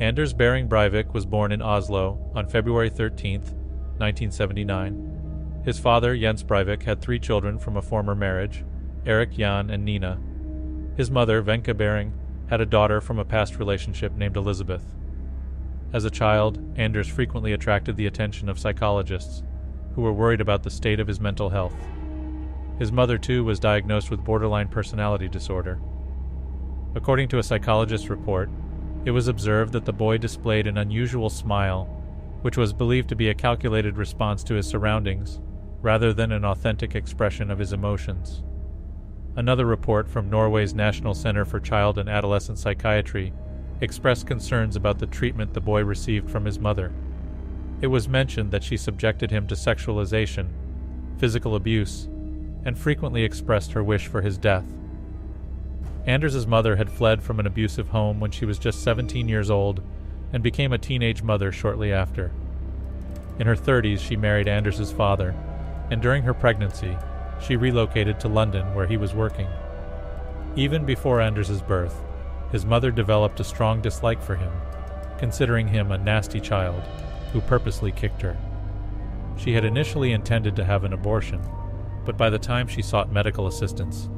Anders Behring Breivik was born in Oslo on February 13, 1979. His father, Jens Breivik, had three children from a former marriage Eric, Jan, and Nina. His mother, Wenche Behring, had a daughter from a past relationship named Elizabeth. As a child, Anders frequently attracted the attention of psychologists, who were worried about the state of his mental health. His mother, too, was diagnosed with borderline personality disorder. According to a psychologist's report, it was observed that the boy displayed an unusual smile, which was believed to be a calculated response to his surroundings, rather than an authentic expression of his emotions. Another report from Norway's National Center for Child and Adolescent Psychiatry expressed concerns about the treatment the boy received from his mother. It was mentioned that she subjected him to sexualization, physical abuse, and frequently expressed her wish for his death. Anders's mother had fled from an abusive home when she was just 17 years old and became a teenage mother shortly after. In her 30s, she married Anders's father, and during her pregnancy, she relocated to London where he was working. Even before Anders's birth, his mother developed a strong dislike for him, considering him a nasty child who purposely kicked her. She had initially intended to have an abortion, but by the time she sought medical assistance,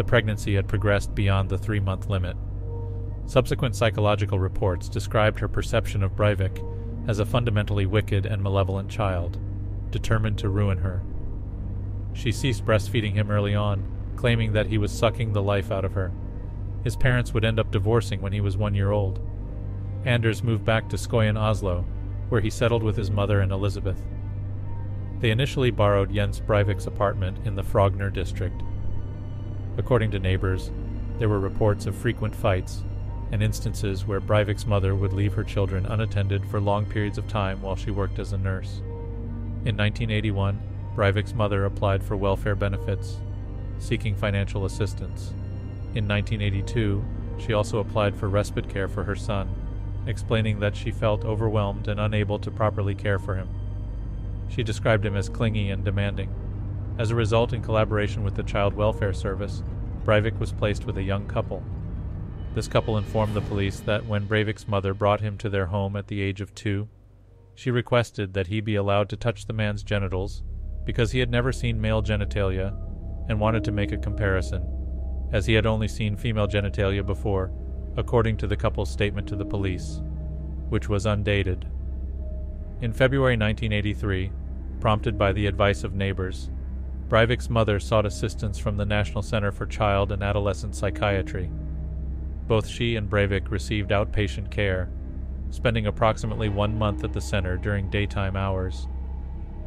the pregnancy had progressed beyond the three month limit. Subsequent psychological reports described her perception of Breivik as a fundamentally wicked and malevolent child, determined to ruin her. She ceased breastfeeding him early on, claiming that he was sucking the life out of her. His parents would end up divorcing when he was one year old. Anders moved back to Skøyen, Oslo, where he settled with his mother and Elizabeth. They initially borrowed Jens Breivik's apartment in the Frogner district According to neighbors, there were reports of frequent fights and instances where Breivik's mother would leave her children unattended for long periods of time while she worked as a nurse. In 1981, Breivik's mother applied for welfare benefits, seeking financial assistance. In 1982, she also applied for respite care for her son, explaining that she felt overwhelmed and unable to properly care for him. She described him as clingy and demanding. As a result, in collaboration with the Child Welfare Service, Breivik was placed with a young couple. This couple informed the police that when Breivik's mother brought him to their home at the age of two, she requested that he be allowed to touch the man's genitals because he had never seen male genitalia and wanted to make a comparison, as he had only seen female genitalia before, according to the couple's statement to the police, which was undated. In February 1983, prompted by the advice of neighbors, Breivik's mother sought assistance from the National Center for Child and Adolescent Psychiatry. Both she and Breivik received outpatient care, spending approximately one month at the center during daytime hours.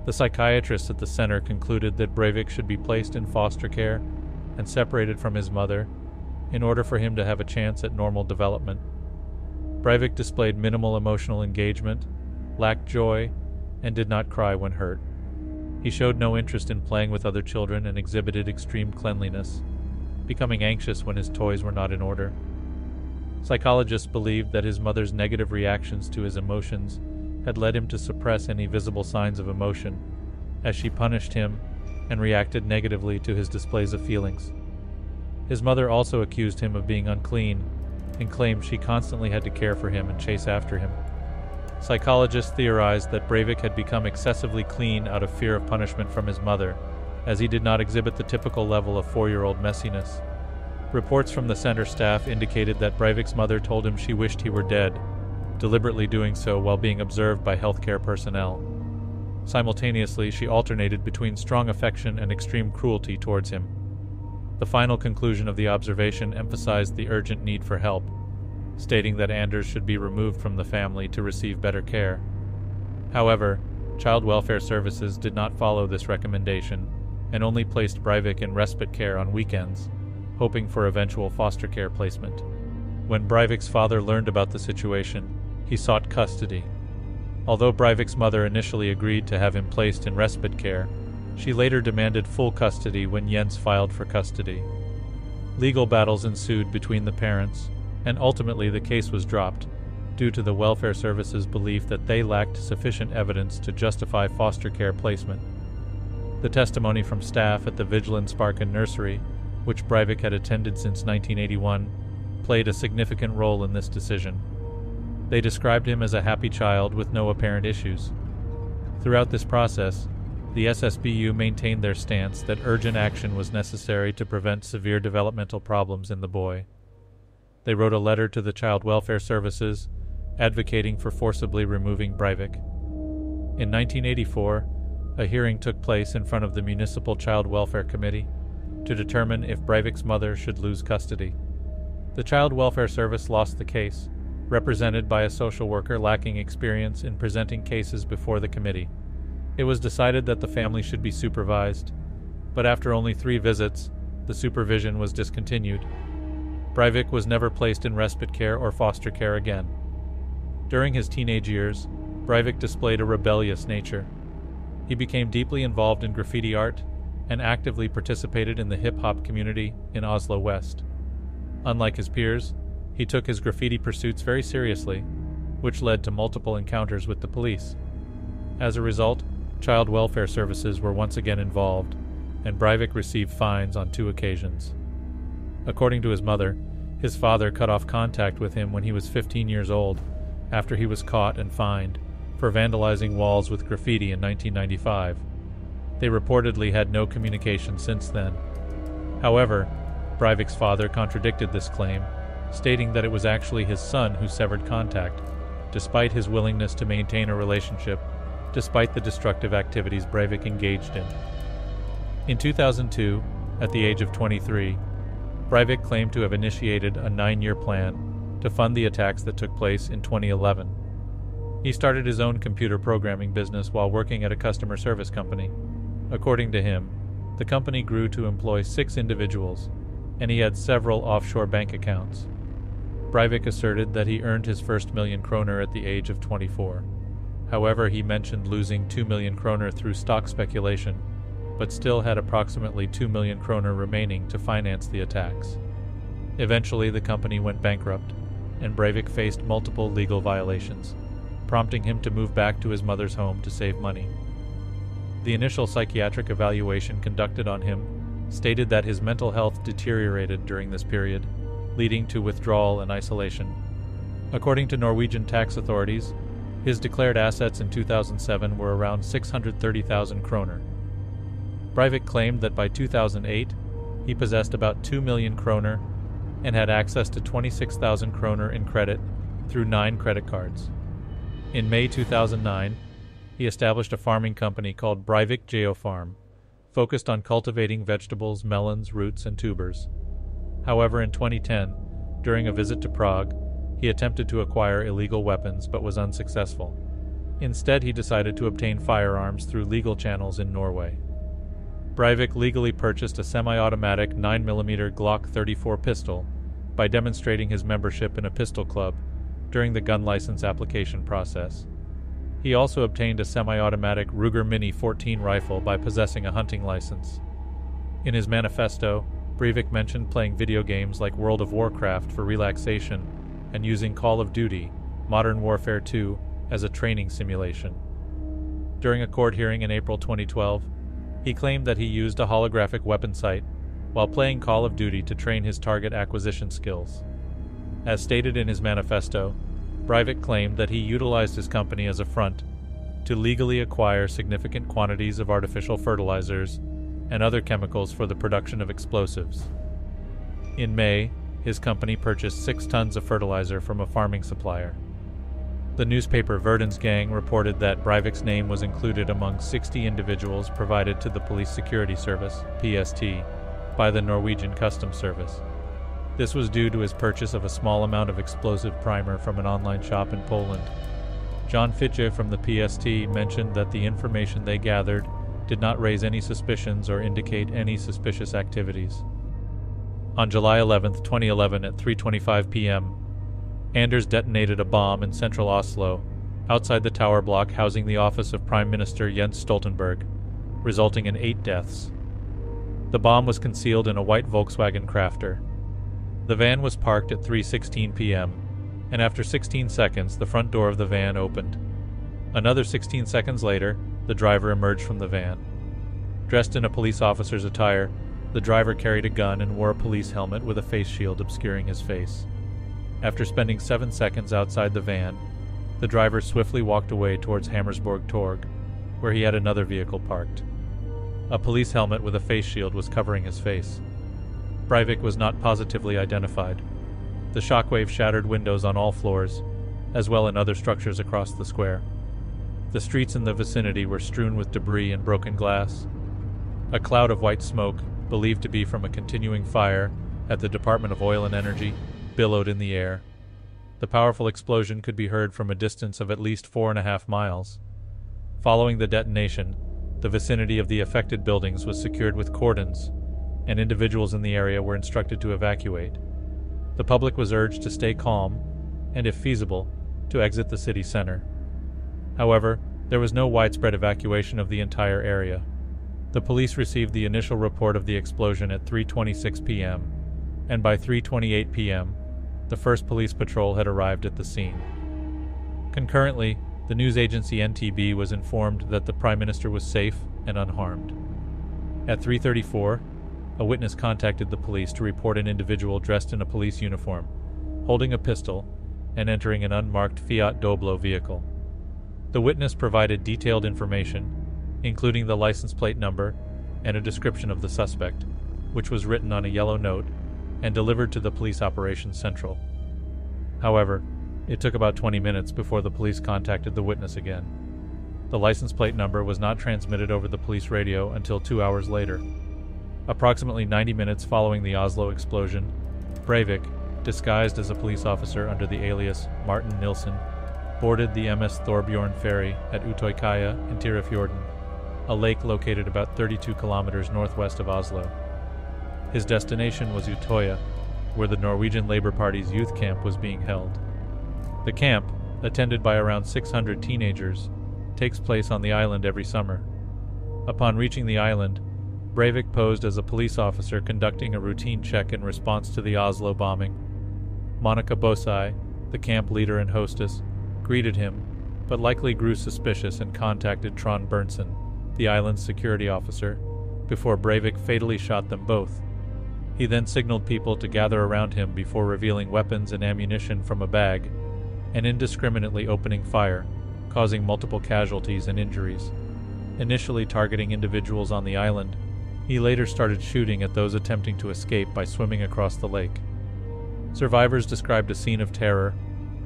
The psychiatrist at the center concluded that Breivik should be placed in foster care and separated from his mother in order for him to have a chance at normal development. Breivik displayed minimal emotional engagement, lacked joy, and did not cry when hurt. He showed no interest in playing with other children and exhibited extreme cleanliness, becoming anxious when his toys were not in order. Psychologists believed that his mother's negative reactions to his emotions had led him to suppress any visible signs of emotion, as she punished him and reacted negatively to his displays of feelings. His mother also accused him of being unclean and claimed she constantly had to care for him and chase after him. Psychologists theorized that Breivik had become excessively clean out of fear of punishment from his mother, as he did not exhibit the typical level of four year old messiness. Reports from the center staff indicated that Breivik's mother told him she wished he were dead, deliberately doing so while being observed by healthcare personnel. Simultaneously, she alternated between strong affection and extreme cruelty towards him. The final conclusion of the observation emphasized the urgent need for help stating that Anders should be removed from the family to receive better care. However, Child Welfare Services did not follow this recommendation and only placed Breivik in respite care on weekends, hoping for eventual foster care placement. When Breivik's father learned about the situation, he sought custody. Although Breivik's mother initially agreed to have him placed in respite care, she later demanded full custody when Jens filed for custody. Legal battles ensued between the parents, and ultimately the case was dropped due to the welfare service's belief that they lacked sufficient evidence to justify foster care placement. The testimony from staff at the Vigelandsparken nursery, which Breivik had attended since 1981, played a significant role in this decision. They described him as a happy child with no apparent issues. Throughout this process, the SSBU maintained their stance that urgent action was necessary to prevent severe developmental problems in the boy. They wrote a letter to the Child Welfare Services advocating for forcibly removing Breivik. In 1984, a hearing took place in front of the Municipal Child Welfare Committee to determine if Breivik's mother should lose custody. The Child Welfare Service lost the case, represented by a social worker lacking experience in presenting cases before the committee. It was decided that the family should be supervised, but after only three visits, the supervision was discontinued. Breivik was never placed in respite care or foster care again. During his teenage years, Breivik displayed a rebellious nature. He became deeply involved in graffiti art and actively participated in the hip hop community in Oslo West. Unlike his peers, he took his graffiti pursuits very seriously, which led to multiple encounters with the police. As a result, child welfare services were once again involved, and Breivik received fines on two occasions. According to his mother, his father cut off contact with him when he was 15 years old, after he was caught and fined for vandalizing walls with graffiti in 1995. They reportedly had no communication since then. However, Breivik's father contradicted this claim, stating that it was actually his son who severed contact, despite his willingness to maintain a relationship, despite the destructive activities Breivik engaged in. In 2002, at the age of 23, Breivik claimed to have initiated a nine year plan to fund the attacks that took place in 2011. He started his own computer programming business while working at a customer service company. According to him, the company grew to employ six individuals, and he had several offshore bank accounts. Breivik asserted that he earned his first million kroner at the age of 24. However, he mentioned losing 2 million kroner through stock speculation, but still had approximately 2 million kroner remaining to finance the attacks. Eventually, the company went bankrupt, and Breivik faced multiple legal violations prompting him to move back to his mother's home to save money. The initial psychiatric evaluation conducted on him stated that his mental health deteriorated during this period, leading to withdrawal and isolation. According to Norwegian tax authorities, his declared assets in 2007 were around 630,000 kroner. Breivik claimed that by 2008, he possessed about 2 million kroner and had access to 26,000 kroner in credit through nine credit cards. In May 2009, he established a farming company called Breivik Geofarm, focused on cultivating vegetables, melons, roots, and tubers. However, in 2010, during a visit to Prague, he attempted to acquire illegal weapons but was unsuccessful. Instead, he decided to obtain firearms through legal channels in Norway. Breivik legally purchased a semi automatic 9mm Glock 34 pistol by demonstrating his membership in a pistol club during the gun license application process. He also obtained a semi automatic Ruger Mini 14 rifle by possessing a hunting license. In his manifesto, Breivik mentioned playing video games like World of Warcraft for relaxation and using Call of Duty, Modern Warfare 2, as a training simulation. During a court hearing in April 2012, he claimed that he used a holographic weapon sight while playing Call of Duty to train his target acquisition skills. As stated in his manifesto, Breivik claimed that he utilized his company as a front to legally acquire significant quantities of artificial fertilizers and other chemicals for the production of explosives. In May, his company purchased six tons of fertilizer from a farming supplier. The newspaper Verdens Gang reported that Breivik's name was included among 60 individuals provided to the Police Security Service, PST, by the Norwegian Customs Service. This was due to his purchase of a small amount of explosive primer from an online shop in Poland. Jon Fitje from the PST mentioned that the information they gathered did not raise any suspicions or indicate any suspicious activities. On July 11, 2011 at 3:25 p.m., Anders detonated a bomb in central Oslo, outside the tower block housing the office of Prime Minister Jens Stoltenberg, resulting in 8 deaths. The bomb was concealed in a white Volkswagen Crafter. The van was parked at 3:16 p.m., and after 16 seconds, the front door of the van opened. Another 16 seconds later, the driver emerged from the van. Dressed in a police officer's attire, the driver carried a gun and wore a police helmet with a face shield obscuring his face. After spending seven seconds outside the van, the driver swiftly walked away towards Hammersborg Torg, where he had another vehicle parked. A police helmet with a face shield was covering his face. Breivik was not positively identified. The shockwave shattered windows on all floors, as well in other structures across the square. The streets in the vicinity were strewn with debris and broken glass. A cloud of white smoke, believed to be from a continuing fire at the Department of Oil and Energy, billowed in the air. The powerful explosion could be heard from a distance of at least four and a half miles. Following the detonation, the vicinity of the affected buildings was secured with cordons, and individuals in the area were instructed to evacuate. The public was urged to stay calm and, if feasible, to exit the city center. However, there was no widespread evacuation of the entire area. The police received the initial report of the explosion at 3:26 p.m., and by 3:28 p.m., the first police patrol had arrived at the scene. Concurrently, the news agency NTB was informed that the prime minister was safe and unharmed. At 3:34, a witness contacted the police to report an individual dressed in a police uniform, holding a pistol, and entering an unmarked Fiat Doblo vehicle. The witness provided detailed information, including the license plate number and a description of the suspect, which was written on a yellow note and delivered to the Police Operations Central. However, it took about 20 minutes before the police contacted the witness again. The license plate number was not transmitted over the police radio until two hours later. Approximately 90 minutes following the Oslo explosion, Breivik, disguised as a police officer under the alias Martin Nilsson, boarded the MS Thorbjorn ferry at Utøykaia in Tyrifjorden, a lake located about 32 kilometers northwest of Oslo. His destination was Utoya, where the Norwegian Labour Party's youth camp was being held. The camp, attended by around 600 teenagers, takes place on the island every summer. Upon reaching the island, Breivik posed as a police officer conducting a routine check in response to the Oslo bombing. Monica Bøsei, the camp leader and hostess, greeted him, but likely grew suspicious and contacted Trond Berntsen, the island's security officer, before Breivik fatally shot them both. He then signaled people to gather around him before revealing weapons and ammunition from a bag and indiscriminately opening fire, causing multiple casualties and injuries. Initially targeting individuals on the island, he later started shooting at those attempting to escape by swimming across the lake. Survivors described a scene of terror,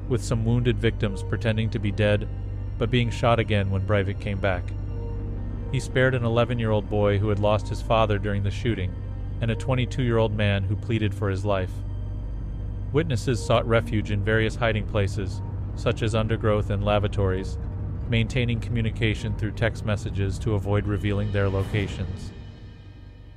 with some wounded victims pretending to be dead but being shot again when Breivik came back. He spared an 11 year old boy who had lost his father during the shooting and a 22 year old man who pleaded for his life. Witnesses sought refuge in various hiding places, such as undergrowth and lavatories, maintaining communication through text messages to avoid revealing their locations.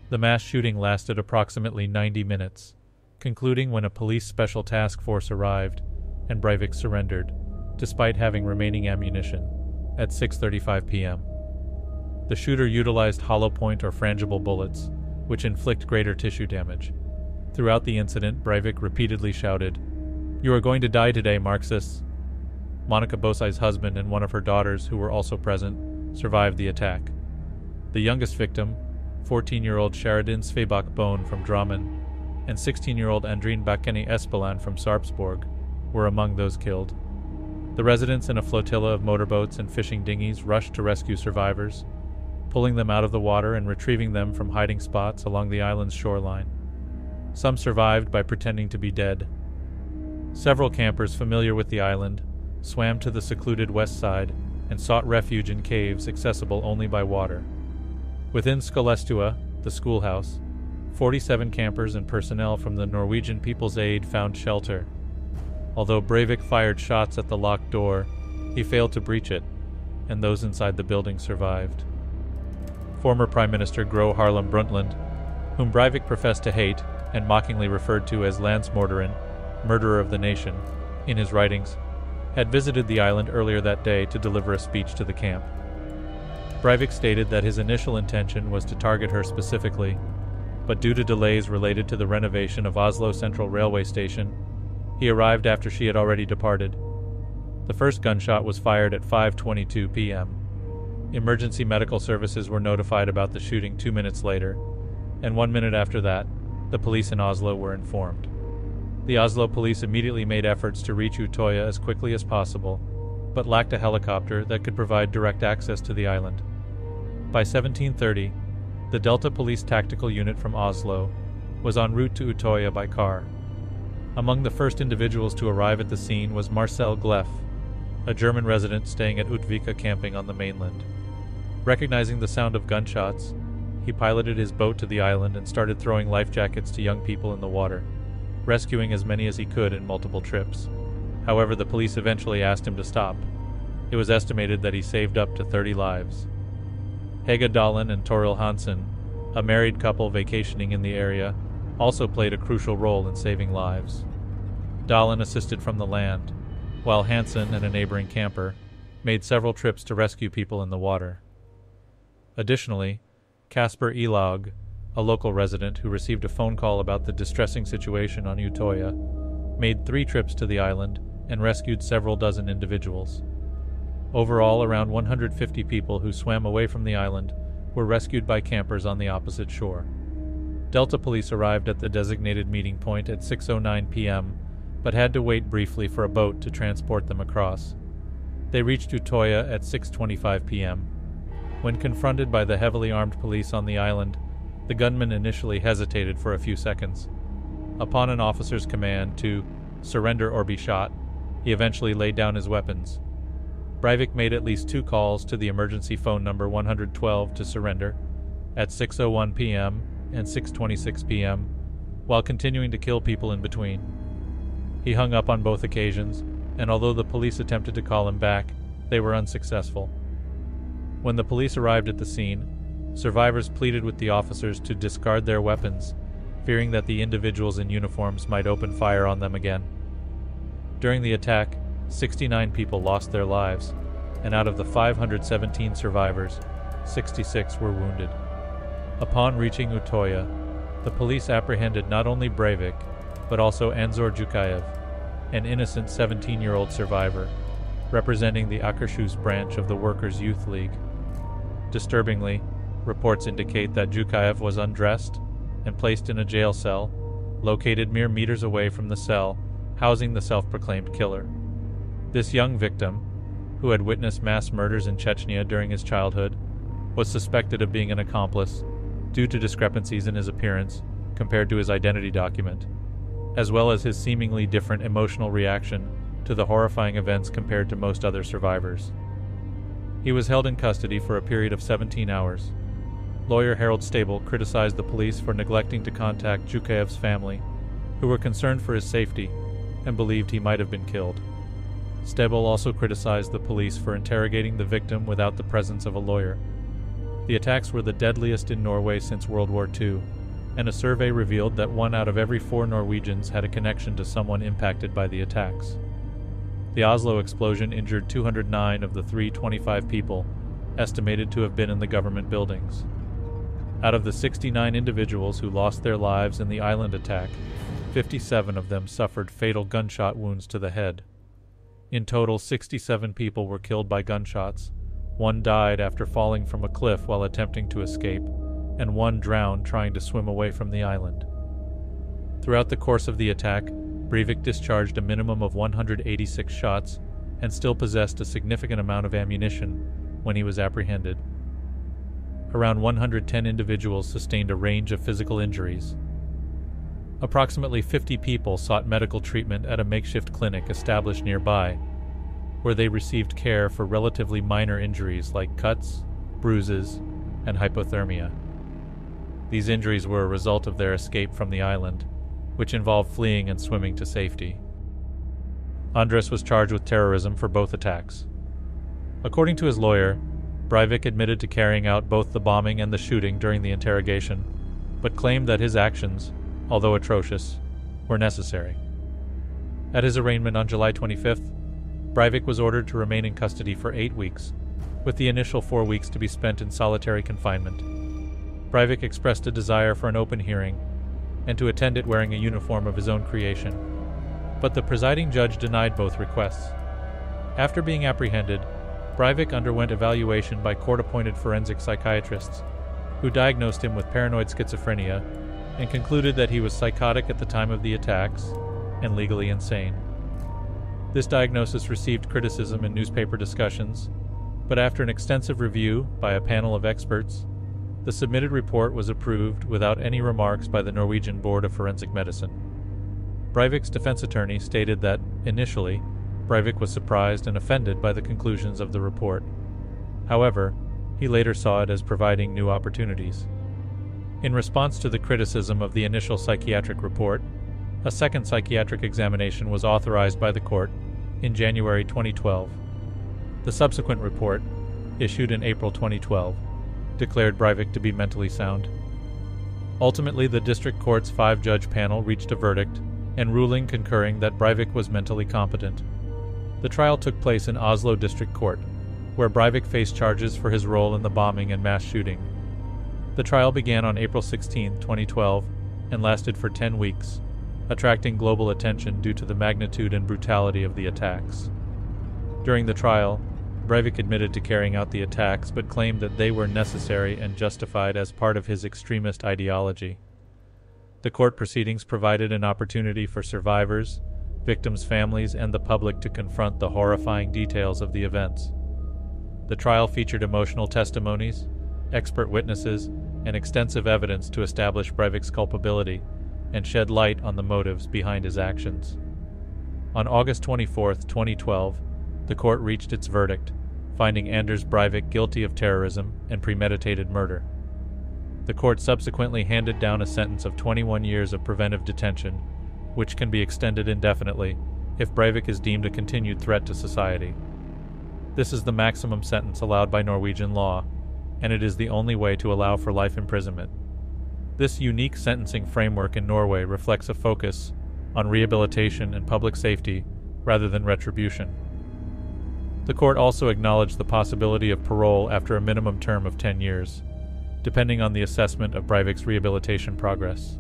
The mass shooting lasted approximately 90 minutes, concluding when a police special task force arrived and Breivik surrendered, despite having remaining ammunition, at 6:35 p.m. The shooter utilized hollow point or frangible bullets, which inflict greater tissue damage. Throughout the incident, Breivik repeatedly shouted, You are going to die today, Marxists. Monica Bøsei's husband and one of her daughters, who were also present, survived the attack. The youngest victim, 14 year old Sharidyn Svebakk-Bøhn from Drammen, and 16 year old Andrine Bakkene Espeland from Sarpsborg, were among those killed. The residents in a flotilla of motorboats and fishing dinghies rushed to rescue survivors, pulling them out of the water and retrieving them from hiding spots along the island's shoreline. Some survived by pretending to be dead. Several campers familiar with the island swam to the secluded west side and sought refuge in caves accessible only by water. Within Skolestua, the schoolhouse, 47 campers and personnel from the Norwegian People's Aid found shelter. Although Breivik fired shots at the locked door, he failed to breach it, and those inside the building survived. Former Prime Minister Gro Harlem Brundtland, whom Breivik professed to hate and mockingly referred to as Landsmorderen, murderer of the nation, in his writings, had visited the island earlier that day to deliver a speech to the camp. Breivik stated that his initial intention was to target her specifically, but due to delays related to the renovation of Oslo Central Railway Station, he arrived after she had already departed. The first gunshot was fired at 5:22 p.m. Emergency medical services were notified about the shooting 2 minutes later, and 1 minute after that, the police in Oslo were informed. The Oslo police immediately made efforts to reach Utoya as quickly as possible, but lacked a helicopter that could provide direct access to the island. By 1730, the Delta Police Tactical Unit from Oslo was en route to Utoya by car. Among the first individuals to arrive at the scene was Marcel Gleffe, a German resident staying at Utvika camping on the mainland. Recognizing the sound of gunshots, he piloted his boat to the island and started throwing life jackets to young people in the water, rescuing as many as he could in multiple trips. However, the police eventually asked him to stop. It was estimated that he saved up to 30 lives. Hege Dalen and Toril Hansen, a married couple vacationing in the area, also played a crucial role in saving lives. Dahlin assisted from the land, while Hansen and a neighboring camper made several trips to rescue people in the water. Additionally, Kasper Ilaug, a local resident who received a phone call about the distressing situation on Utoya, made three trips to the island and rescued several dozen individuals. Overall, around 150 people who swam away from the island were rescued by campers on the opposite shore. Delta police arrived at the designated meeting point at 6:09 p.m., but had to wait briefly for a boat to transport them across. They reached Utoya at 6:25 p.m. When confronted by the heavily armed police on the island, the gunman initially hesitated for a few seconds. Upon an officer's command to surrender or be shot, he eventually laid down his weapons. Breivik made at least two calls to the emergency phone number 112 to surrender at 6:01 p.m. and 6:26 p.m. while continuing to kill people in between. He hung up on both occasions, and although the police attempted to call him back, they were unsuccessful. When the police arrived at the scene, survivors pleaded with the officers to discard their weapons, fearing that the individuals in uniforms might open fire on them again. During the attack, 69 people lost their lives, and out of the 517 survivors, 66 were wounded. Upon reaching Utoya, the police apprehended not only Breivik, but also Anzor Jukayev, an innocent 17 year old survivor, representing the Akershus branch of the Workers' Youth League. Disturbingly, reports indicate that Jukayev was undressed and placed in a jail cell, located mere meters away from the cell housing the self proclaimed killer. This young victim, who had witnessed mass murders in Chechnya during his childhood, was suspected of being an accomplice due to discrepancies in his appearance compared to his identity document, as well as his seemingly different emotional reaction to the horrifying events compared to most other survivors. He was held in custody for a period of 17 hours. Lawyer Harald Stabell criticized the police for neglecting to contact Jukayev's family, who were concerned for his safety and believed he might have been killed. Stabell also criticized the police for interrogating the victim without the presence of a lawyer. The attacks were the deadliest in Norway since World War II, and a survey revealed that one out of every four Norwegians had a connection to someone impacted by the attacks. The Oslo explosion injured 209 of the 325 people, estimated to have been in the government buildings. Out of the 69 individuals who lost their lives in the island attack, 57 of them suffered fatal gunshot wounds to the head. In total, 67 people were killed by gunshots. One died after falling from a cliff while attempting to escape, and one drowned trying to swim away from the island. Throughout the course of the attack, Breivik discharged a minimum of 186 shots and still possessed a significant amount of ammunition when he was apprehended. Around 110 individuals sustained a range of physical injuries. Approximately 50 people sought medical treatment at a makeshift clinic established nearby, where they received care for relatively minor injuries like cuts, bruises, and hypothermia. These injuries were a result of their escape from the island, which involved fleeing and swimming to safety. Andres was charged with terrorism for both attacks. According to his lawyer, Breivik admitted to carrying out both the bombing and the shooting during the interrogation, but claimed that his actions, although atrocious, were necessary. At his arraignment on July 25th, Breivik was ordered to remain in custody for eight weeks, with the initial four weeks to be spent in solitary confinement. Breivik expressed a desire for an open hearing and to attend it wearing a uniform of his own creation, but the presiding judge denied both requests. After being apprehended, Breivik underwent evaluation by court appointed forensic psychiatrists, who diagnosed him with paranoid schizophrenia and concluded that he was psychotic at the time of the attacks, and legally insane. This diagnosis received criticism in newspaper discussions, but after an extensive review by a panel of experts, the submitted report was approved without any remarks by the Norwegian Board of Forensic Medicine. Breivik's defense attorney stated that, initially, Breivik was surprised and offended by the conclusions of the report. However, he later saw it as providing new opportunities. In response to the criticism of the initial psychiatric report, a second psychiatric examination was authorized by the court in January 2012. The subsequent report, issued in April 2012, declared Breivik to be mentally sound. Ultimately, the district court's five judge panel reached a verdict and ruling concurring that Breivik was mentally competent. The trial took place in Oslo District Court, where Breivik faced charges for his role in the bombing and mass shooting. The trial began on April 16, 2012, and lasted for 10 weeks, attracting global attention due to the magnitude and brutality of the attacks. During the trial, Breivik admitted to carrying out the attacks but claimed that they were necessary and justified as part of his extremist ideology. The court proceedings provided an opportunity for survivors, victims' families, and the public to confront the horrifying details of the events. The trial featured emotional testimonies, expert witnesses, and extensive evidence to establish Breivik's culpability and shed light on the motives behind his actions. On August 24, 2012, the court reached its verdict, finding Anders Breivik guilty of terrorism and premeditated murder. The court subsequently handed down a sentence of 21 years of preventive detention, which can be extended indefinitely if Breivik is deemed a continued threat to society. This is the maximum sentence allowed by Norwegian law, and it is the only way to allow for life imprisonment. This unique sentencing framework in Norway reflects a focus on rehabilitation and public safety rather than retribution. The court also acknowledged the possibility of parole after a minimum term of 10 years, depending on the assessment of Breivik's rehabilitation progress.